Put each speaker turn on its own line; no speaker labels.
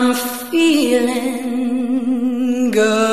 I'm feeling good.